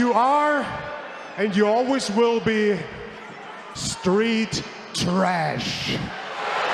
you are, and you always will be street trash.